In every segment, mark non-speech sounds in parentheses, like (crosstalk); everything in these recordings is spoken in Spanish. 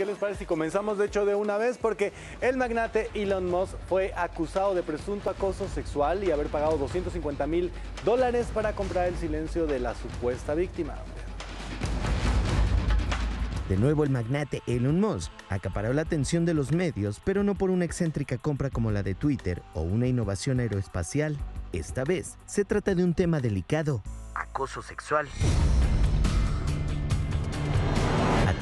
¿qué les parece si comenzamos de hecho de una vez? Porque el magnate Elon Musk fue acusado de presunto acoso sexual y haber pagado 250 mil dólares para comprar el silencio de la supuesta víctima. De nuevo el magnate Elon Musk acaparó la atención de los medios, pero no por una excéntrica compra como la de Twitter o una innovación aeroespacial. Esta vez se trata de un tema delicado, acoso sexual.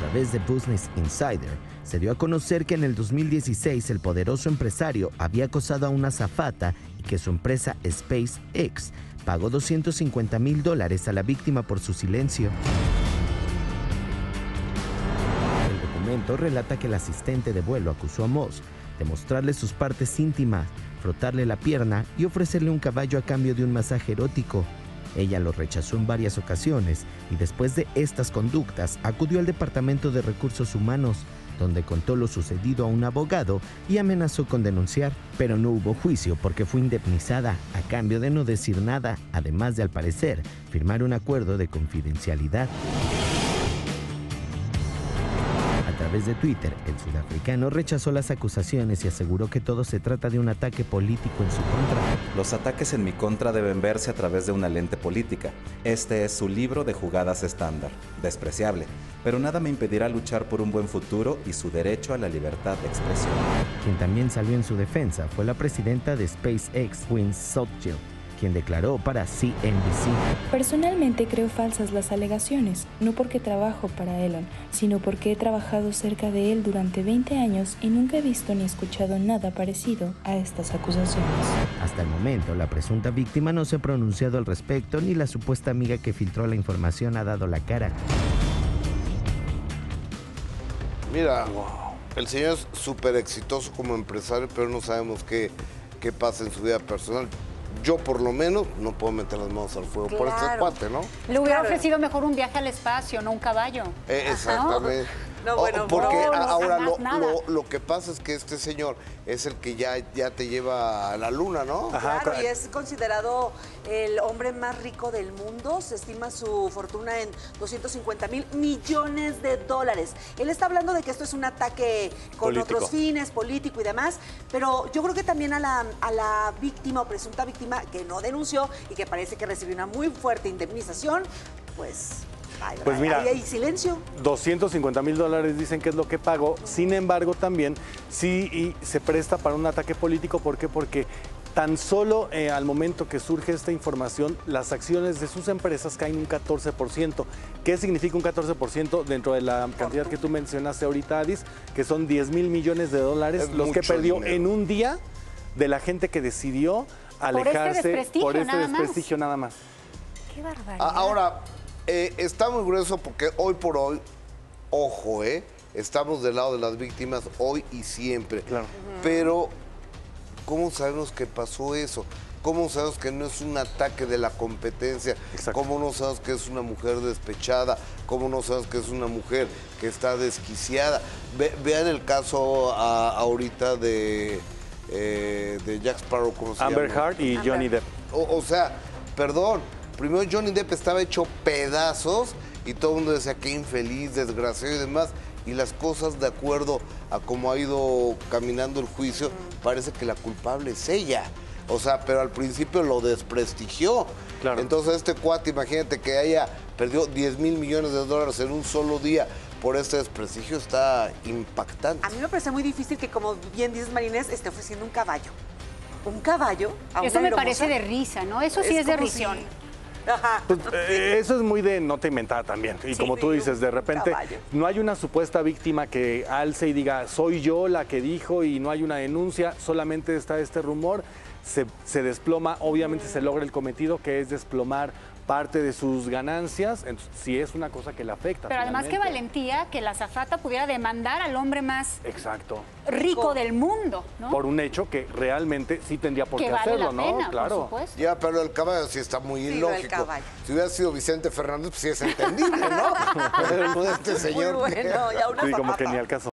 Través de Business Insider, se dio a conocer que en el 2016 el poderoso empresario había acosado a una zafata y que su empresa SpaceX pagó 250 mil dólares a la víctima por su silencio. El documento relata que el asistente de vuelo acusó a Moss de mostrarle sus partes íntimas, frotarle la pierna y ofrecerle un caballo a cambio de un masaje erótico. Ella lo rechazó en varias ocasiones y después de estas conductas acudió al Departamento de Recursos Humanos, donde contó lo sucedido a un abogado y amenazó con denunciar, pero no hubo juicio porque fue indemnizada a cambio de no decir nada, además de al parecer firmar un acuerdo de confidencialidad. A través de Twitter, el sudafricano rechazó las acusaciones y aseguró que todo se trata de un ataque político en su contra. Los ataques en mi contra deben verse a través de una lente política. Este es su libro de jugadas estándar, despreciable, pero nada me impedirá luchar por un buen futuro y su derecho a la libertad de expresión. Quien también salió en su defensa fue la presidenta de SpaceX, Quinn Southill, quien declaró para CNBC. Personalmente creo falsas las alegaciones, no porque trabajo para Elon, sino porque he trabajado cerca de él durante 20 años y nunca he visto ni escuchado nada parecido a estas acusaciones. Hasta el momento, la presunta víctima no se ha pronunciado al respecto ni la supuesta amiga que filtró la información ha dado la cara. Mira, el señor es súper exitoso como empresario, pero no sabemos qué, qué pasa en su vida personal. Yo, por lo menos, no puedo meter las manos al fuego por este cuate, ¿no? Le hubiera ofrecido mejor un viaje al espacio, no un caballo. Eh, exactamente. No, O- bueno, porque no, no, ahora lo, nada. lo- lo que pasa es que este señor es el que ya, ya te lleva a la luna, ¿no? Ajá, Claro, y es considerado el hombre más rico del mundo. Se estima su fortuna en 250 mil millones de dólares. Él está hablando de que esto es un ataque con Político. otros fines, político y demás, pero yo creo que también a la, a la víctima o presunta víctima que no denunció y que parece que recibió una muy fuerte indemnización, pues... ay, Pues mira, ahí hay silencio. 250 mil dólares dicen que es lo que pagó. Sin embargo, también sí y se presta para un ataque político. ¿Por qué? Porque tan solo eh, al momento que surge esta información, las acciones de sus empresas caen un 14%. ¿Qué significa un 14% dentro de la cantidad que tú mencionaste ahorita, Adis? Que son 10 mil millones de dólares Es los que perdió dinero. en un día de la gente que decidió este alejarse desprestigio por este nada más. desprestigio nada más. Qué barbaridad. Ahora, eh, está muy grueso porque hoy por hoy, ojo, ¿eh? Estamos del lado de las víctimas hoy y siempre. Claro. Pero, ¿cómo sabemos que pasó eso? ¿Cómo sabemos que no es un ataque de la competencia? Exacto. ¿Cómo no sabemos que es una mujer despechada? ¿Cómo no sabemos que es una mujer que está desquiciada? Ve- vean el caso ah, ahorita de, eh, de Jack Sparrow, ¿cómo se Amber llama? Heard y Johnny Depp. O, o sea, perdón, primero Johnny Depp estaba hecho pedazos y todo el mundo decía que infeliz, desgraciado y demás. Y las cosas, de acuerdo a cómo ha ido caminando el juicio, parece que la culpable es ella. O sea, pero al principio lo desprestigió. Claro. Entonces este cuate, imagínate que haya perdió 10 mil millones de dólares en un solo día por este desprestigio, está impactante. A mí me parece muy difícil que, como bien dices, Marinés, esté ofreciendo un caballo. ¿Un caballo? a Eso me parece de risa, ¿no? Eso sí es, de como risión. si- Ajá. (laughs) Pues, eh, eso es muy de nota inventada también. Y Sí, como tú dices, de repente caballo. no hay una supuesta víctima que alce y diga, soy yo la que dijo y no hay una denuncia, solamente está este rumor, se, se desploma, obviamente se logra el cometido que es desplomar parte de sus ganancias, entonces sí es una cosa que le afecta. Pero además qué valentía que la zafata pudiera demandar al hombre más Exacto. rico del mundo, ¿no? Por un hecho que realmente sí tendría por que qué vale hacerlo, la ¿no? pena, por claro. supuesto. Ya, pero el caballo sí está muy Sí, ilógico. Si hubiera sido Vicente Fernández, pues sí es entendible, ¿no? (laughs) Pero este Muy señor. que- bueno, ya una Sí, como que ni al caso.